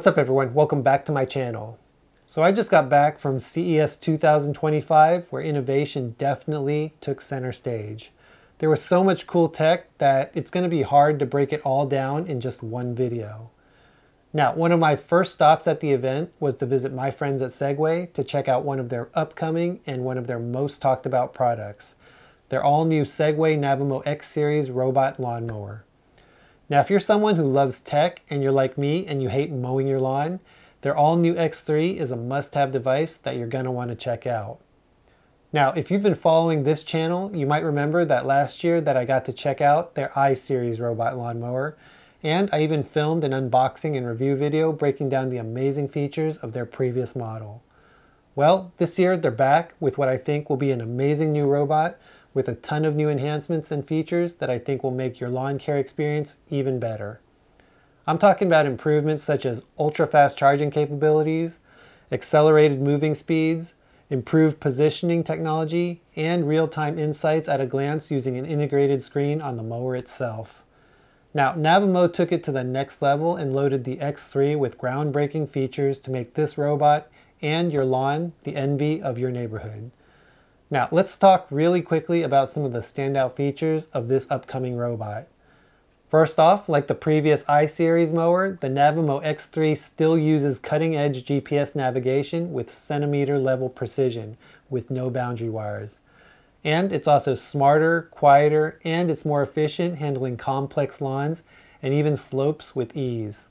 What's up everyone? Welcome back to my channel. So I just got back from CES 2025 where innovation definitely took center stage. There was so much cool tech that it's going to be hard to break it all down in just one video. Now, one of my first stops at the event was to visit my friends at Segway to check out one of their upcoming and one of their most talked about products, their all new Segway Navimow X Series robot lawnmower. Now, if you're someone who loves tech and you're like me and you hate mowing your lawn, their all new X3 is a must have device that you're going to want to check out. Now, if you've been following this channel, you might remember that last year that I got to check out their i-Series robot lawnmower, and I even filmed an unboxing and review video breaking down the amazing features of their previous model. Well, this year they're back with what I think will be an amazing new robot with a ton of new enhancements and features that I think will make your lawn care experience even better. I'm talking about improvements such as ultra-fast charging capabilities, accelerated moving speeds, improved positioning technology, and real-time insights at a glance using an integrated screen on the mower itself. Now, Navimow took it to the next level and loaded the X3 with groundbreaking features to make this robot and your lawn the envy of your neighborhood. Now let's talk really quickly about some of the standout features of this upcoming robot. First off, like the previous i-Series mower, the Navimow X3 still uses cutting-edge GPS navigation with centimeter level precision with no boundary wires. And it's also smarter, quieter, and it's more efficient handling complex lawns and even slopes with ease.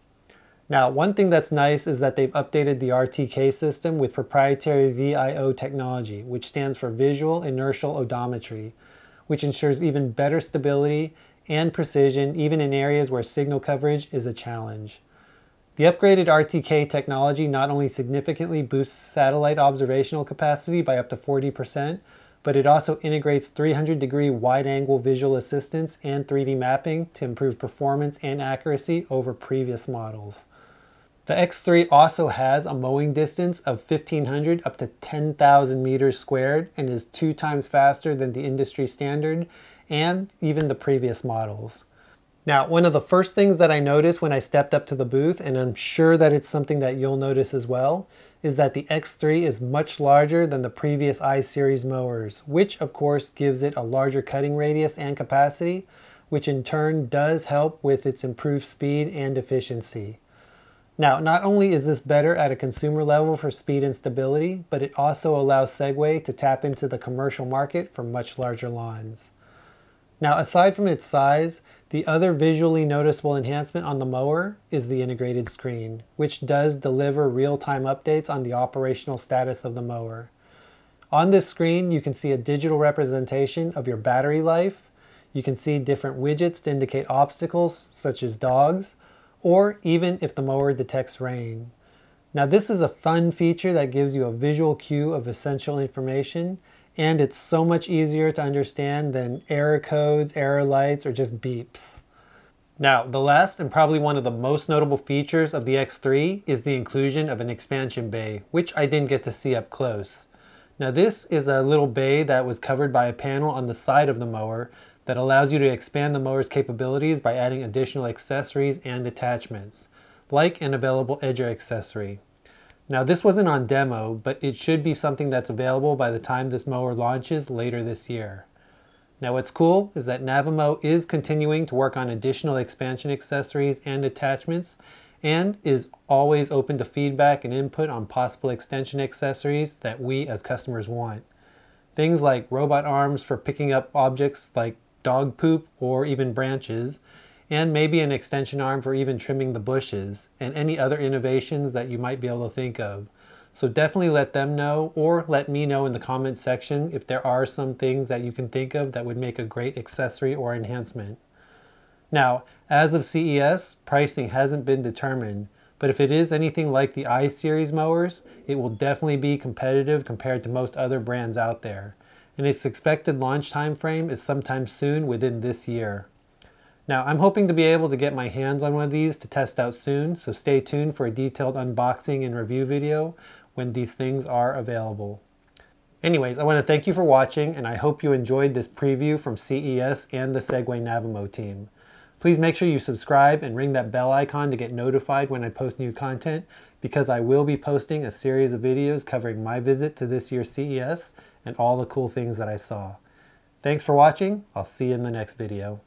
Now, one thing that's nice is that they've updated the RTK system with proprietary VIO technology, which stands for Visual Inertial Odometry, which ensures even better stability and precision even in areas where signal coverage is a challenge. The upgraded RTK technology not only significantly boosts satellite observational capacity by up to 40%, but it also integrates 300 degree wide angle visual assistance and 3D mapping to improve performance and accuracy over previous models. The X3 also has a mowing distance of 1500 up to 10,000 meters squared and is two times faster than the industry standard and even the previous models. Now, one of the first things that I noticed when I stepped up to the booth, and I'm sure that it's something that you'll notice as well, is that the X3 is much larger than the previous i-Series mowers, which of course gives it a larger cutting radius and capacity, which in turn does help with its improved speed and efficiency. Now, not only is this better at a consumer level for speed and stability, but it also allows Segway to tap into the commercial market for much larger lawns. Now, aside from its size, the other visually noticeable enhancement on the mower is the integrated screen, which does deliver real-time updates on the operational status of the mower. On this screen, you can see a digital representation of your battery life. You can see different widgets to indicate obstacles, such as dogs, or even if the mower detects rain. Now this is a fun feature that gives you a visual cue of essential information and it's so much easier to understand than error codes, error lights, or just beeps. Now, the last and probably one of the most notable features of the X3 is the inclusion of an expansion bay, which I didn't get to see up close. Now this is a little bay that was covered by a panel on the side of the mower that allows you to expand the mower's capabilities by adding additional accessories and attachments, like an available edger accessory. Now this wasn't on demo, but it should be something that's available by the time this mower launches later this year. Now what's cool is that Navimow is continuing to work on additional expansion accessories and attachments and is always open to feedback and input on possible extension accessories that we as customers want. Things like robot arms for picking up objects like dog poop or even branches, and maybe an extension arm for even trimming the bushes, and any other innovations that you might be able to think of. So definitely let them know or let me know in the comments section if there are some things that you can think of that would make a great accessory or enhancement. Now, as of CES, pricing hasn't been determined, but if it is anything like the i-Series mowers, it will definitely be competitive compared to most other brands out there and its expected launch time frame is sometime soon within this year. Now, I'm hoping to be able to get my hands on one of these to test out soon, so stay tuned for a detailed unboxing and review video when these things are available. Anyways, I want to thank you for watching, and I hope you enjoyed this preview from CES and the Segway Navimow team. Please make sure you subscribe and ring that bell icon to get notified when I post new content because I will be posting a series of videos covering my visit to this year's CES and all the cool things that I saw. Thanks for watching. I'll see you in the next video.